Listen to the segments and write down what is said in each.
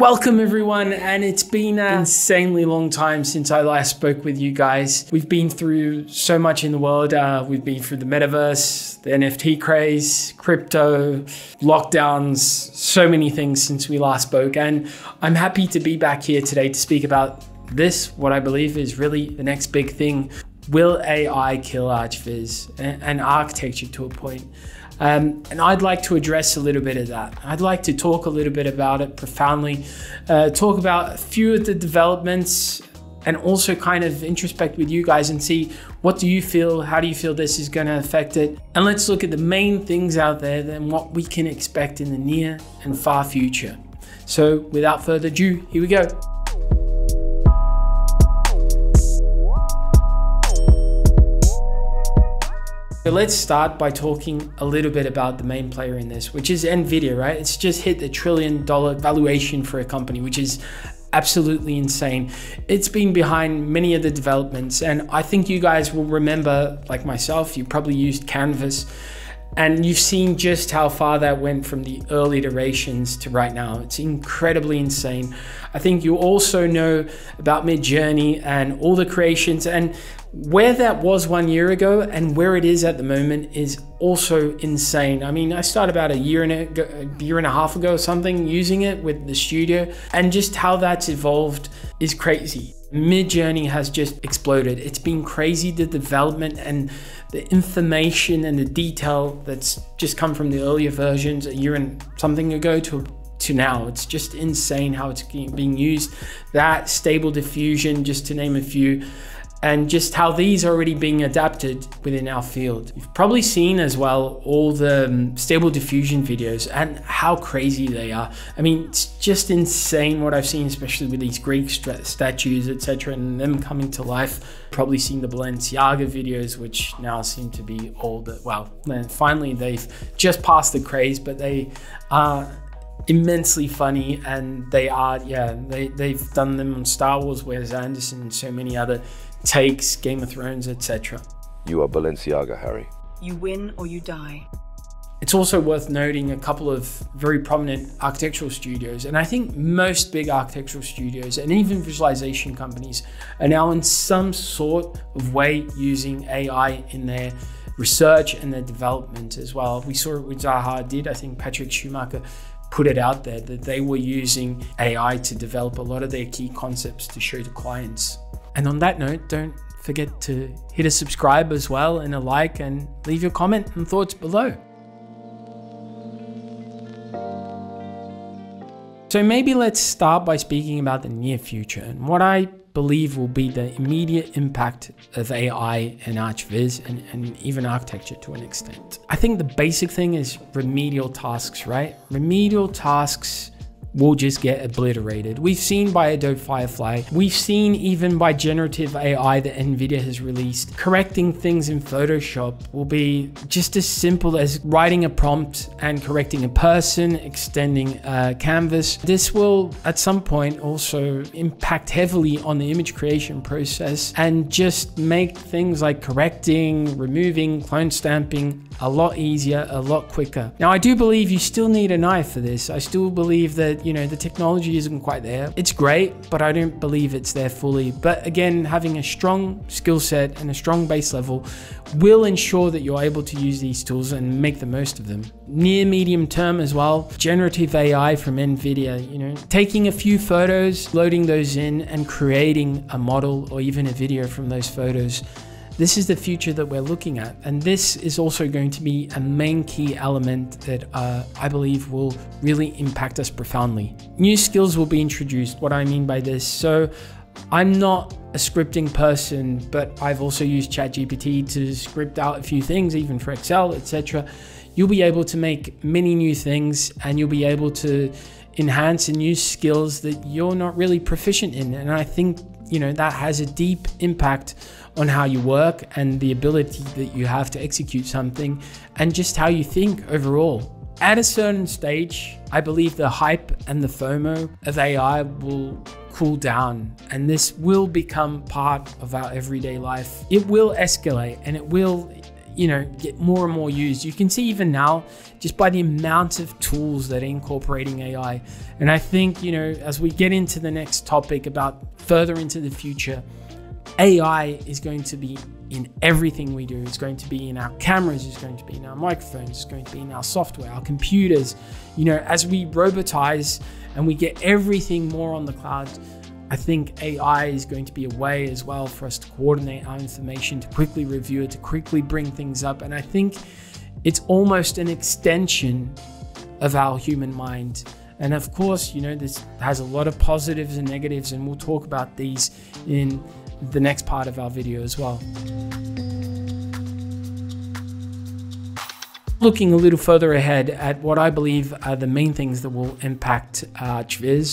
Welcome everyone, and it's been an insanely long time since I last spoke with you guys. We've been through so much in the world. Uh, we've been through the metaverse, the NFT craze, crypto, lockdowns, so many things since we last spoke. And I'm happy to be back here today to speak about this, what I believe is really the next big thing. Will AI kill ArchViz and architecture to a point? Um, and I'd like to address a little bit of that. I'd like to talk a little bit about it profoundly, uh, talk about a few of the developments and also kind of introspect with you guys and see what do you feel, how do you feel this is going to affect it. And let's look at the main things out there and what we can expect in the near and far future. So without further ado, here we go. So let's start by talking a little bit about the main player in this, which is Nvidia, right? It's just hit the trillion dollar valuation for a company, which is absolutely insane. It's been behind many of the developments, and I think you guys will remember, like myself, you probably used Canvas. And you've seen just how far that went from the early iterations to right now. It's incredibly insane. I think you also know about Midjourney and all the creations and where that was one year ago and where it is at the moment is also insane. I mean, I started about a year and a, a year and a half ago or something using it with the studio, and just how that's evolved is crazy. Midjourney has just exploded. It's been crazy the development and the information and the detail that's just come from the earlier versions a year and something ago to to now. It's just insane how it's being used. That stable diffusion, just to name a few and just how these are already being adapted within our field. You've probably seen as well all the um, stable diffusion videos and how crazy they are. I mean, it's just insane what I've seen, especially with these Greek statues, etc., and them coming to life. Probably seen the Balenciaga videos, which now seem to be all the well. Then finally, they've just passed the craze, but they are immensely funny and they are yeah they, they've done them on star wars wes anderson and so many other takes, Game of Thrones, etc. You are Balenciaga, Harry. You win or you die. It's also worth noting a couple of very prominent architectural studios, and I think most big architectural studios and even visualization companies are now in some sort of way using AI in their research and their development as well. We saw it with Zaha Hadid, I think Patrick Schumacher put it out there that they were using AI to develop a lot of their key concepts to show to clients. And on that note, don't forget to hit a subscribe as well and a like and leave your comment and thoughts below. So maybe let's start by speaking about the near future and what I believe will be the immediate impact of AI and ArchViz and, and even architecture to an extent. I think the basic thing is remedial tasks, right? Remedial tasks will just get obliterated. We've seen by Adobe Firefly, we've seen even by generative AI that NVIDIA has released, correcting things in Photoshop will be just as simple as writing a prompt and correcting a person, extending a canvas. This will at some point also impact heavily on the image creation process and just make things like correcting, removing, clone stamping a lot easier, a lot quicker. Now, I do believe you still need a knife for this. I still believe that, you know, the technology isn't quite there. It's great, but I don't believe it's there fully. But again, having a strong skill set and a strong base level will ensure that you're able to use these tools and make the most of them. Near medium term as well, generative AI from NVIDIA, you know, taking a few photos, loading those in and creating a model or even a video from those photos this is the future that we're looking at. And this is also going to be a main key element that uh, I believe will really impact us profoundly. New skills will be introduced. What I mean by this. So I'm not a scripting person, but I've also used ChatGPT to script out a few things, even for Excel, etc. You'll be able to make many new things and you'll be able to enhance and use skills that you're not really proficient in. And I think, you know, that has a deep impact on how you work and the ability that you have to execute something and just how you think overall. At a certain stage, I believe the hype and the FOMO of AI will cool down and this will become part of our everyday life. It will escalate and it will you know, get more and more used. You can see even now, just by the amount of tools that are incorporating AI. And I think, you know, as we get into the next topic about further into the future, AI is going to be in everything we do. It's going to be in our cameras, it's going to be in our microphones, it's going to be in our software, our computers. You know, as we robotize and we get everything more on the cloud, I think AI is going to be a way as well for us to coordinate our information, to quickly review it, to quickly bring things up. And I think it's almost an extension of our human mind. And of course, you know, this has a lot of positives and negatives, and we'll talk about these in the next part of our video as well. Looking a little further ahead at what I believe are the main things that will impact uh,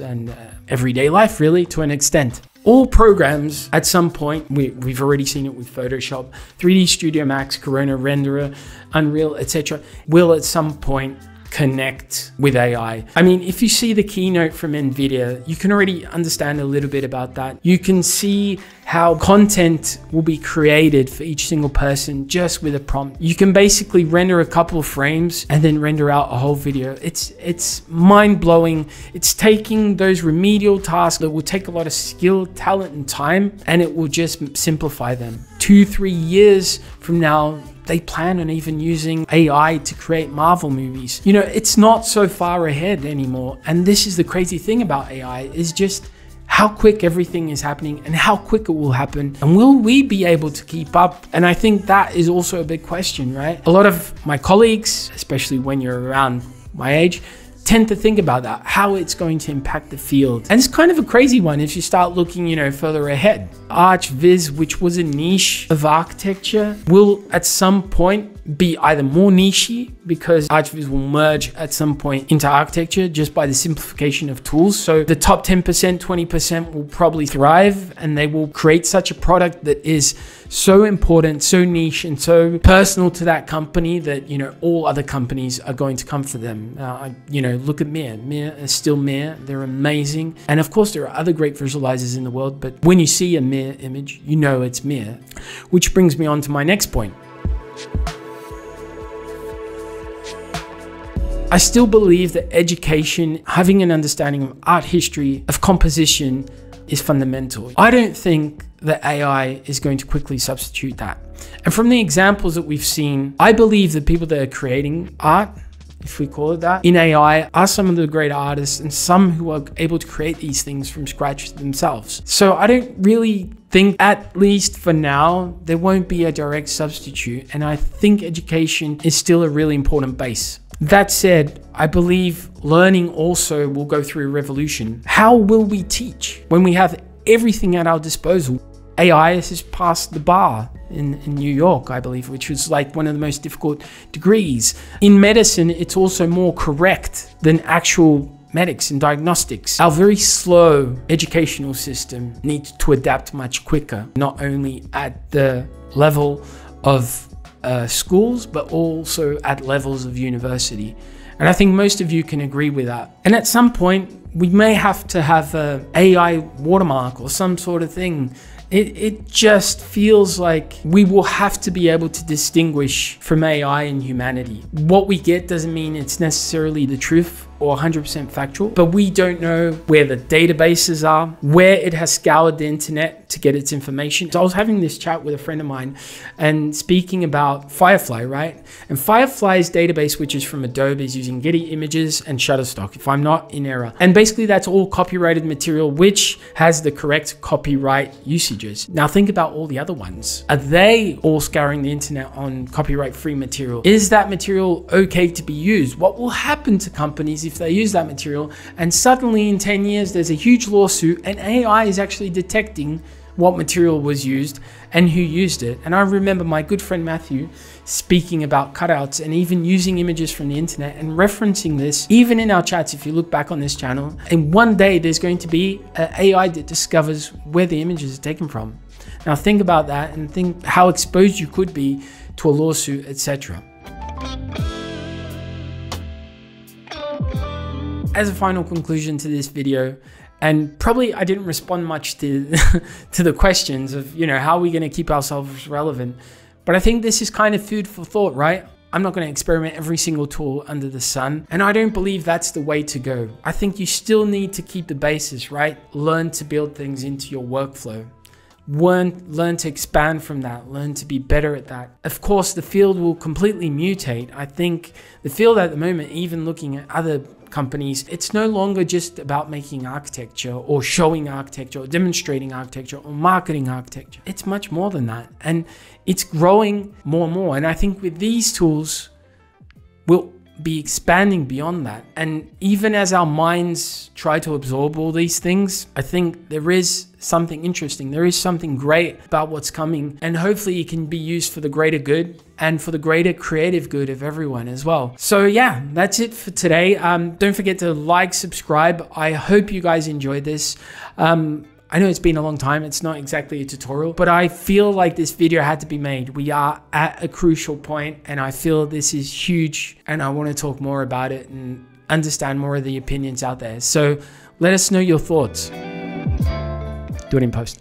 and uh, everyday life, really, to an extent. All programs at some point, we, we've already seen it with Photoshop, 3D Studio Max, Corona Renderer, Unreal, etc., will at some point connect with AI. I mean, if you see the keynote from NVIDIA, you can already understand a little bit about that. You can see how content will be created for each single person just with a prompt. You can basically render a couple of frames and then render out a whole video. It's it's mind-blowing. It's taking those remedial tasks that will take a lot of skill, talent and time and it will just simplify them. 2 3 years from now they plan on even using AI to create Marvel movies. You know, it's not so far ahead anymore. And this is the crazy thing about AI is just how quick everything is happening and how quick it will happen. And will we be able to keep up? And I think that is also a big question, right? A lot of my colleagues, especially when you're around my age, tend to think about that, how it's going to impact the field. And it's kind of a crazy one if you start looking, you know, further ahead. ArchViz, which was a niche of architecture, will at some point be either more nichey because ArchViz will merge at some point into architecture just by the simplification of tools. So the top 10%, 20% will probably thrive and they will create such a product that is so important, so niche and so personal to that company that, you know, all other companies are going to come for them. Uh, you know, look at Mir. Mir is still Mir. They're amazing. And of course, there are other great visualizers in the world, but when you see a Mir image, you know it's Mir. Which brings me on to my next point. I still believe that education, having an understanding of art history, of composition, is fundamental. I don't think that AI is going to quickly substitute that. And from the examples that we've seen, I believe that people that are creating art, if we call it that, in AI are some of the great artists and some who are able to create these things from scratch themselves. So I don't really think, at least for now, there won't be a direct substitute. And I think education is still a really important base. That said, I believe learning also will go through a revolution. How will we teach when we have everything at our disposal? AI has passed the bar in, in New York, I believe, which was like one of the most difficult degrees. In medicine, it's also more correct than actual medics and diagnostics. Our very slow educational system needs to adapt much quicker, not only at the level of uh, schools, but also at levels of university. And I think most of you can agree with that. And at some point, we may have to have a AI watermark or some sort of thing. It, it just feels like we will have to be able to distinguish from AI and humanity. What we get doesn't mean it's necessarily the truth or 100% factual, but we don't know where the databases are, where it has scoured the internet to get its information. So I was having this chat with a friend of mine and speaking about Firefly, right? And Firefly's database, which is from Adobe, is using Getty Images and Shutterstock, if I'm not in error. And basically that's all copyrighted material, which has the correct copyright usages. Now think about all the other ones. Are they all scouring the internet on copyright free material? Is that material okay to be used? What will happen to companies if they use that material and suddenly in 10 years there's a huge lawsuit and AI is actually detecting what material was used and who used it. And I remember my good friend Matthew speaking about cutouts and even using images from the internet and referencing this even in our chats if you look back on this channel. And one day there's going to be an AI that discovers where the images are taken from. Now think about that and think how exposed you could be to a lawsuit, etc. as a final conclusion to this video, and probably I didn't respond much to to the questions of you know how are we going to keep ourselves relevant, But I think this is kind of food for thought, right? I'm not going to experiment every single tool under the sun. And I don't believe that's the way to go. I think you still need to keep the basis, right? Learn to build things into your workflow. Learn, learn to expand from that, learn to be better at that. Of course, the field will completely mutate. I think the field at the moment, even looking at other companies, it's no longer just about making architecture or showing architecture or demonstrating architecture or marketing architecture. It's much more than that. And it's growing more and more. And I think with these tools, we'll be expanding beyond that. And even as our minds try to absorb all these things, I think there is something interesting. There is something great about what's coming. And hopefully it can be used for the greater good and for the greater creative good of everyone as well. So yeah, that's it for today. Um, don't forget to like, subscribe. I hope you guys enjoyed this. Um, I know it's been a long time, it's not exactly a tutorial, but I feel like this video had to be made. We are at a crucial point and I feel this is huge and I want to talk more about it and understand more of the opinions out there. So let us know your thoughts. Do it in post.